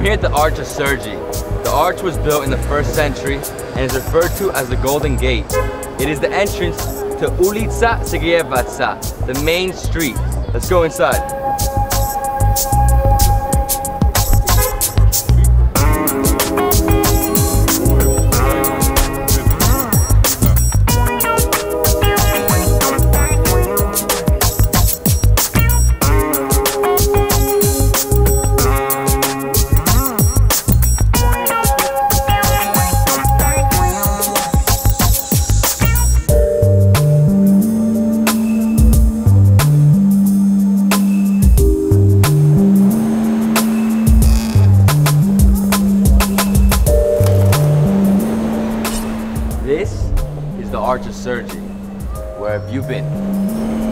here at the Arch of Sergi. The arch was built in the first century and is referred to as the Golden Gate. It is the entrance to Ulica Sergijevaca, the main street. Let's go inside. This is the Arch of Sergi. Where have you been?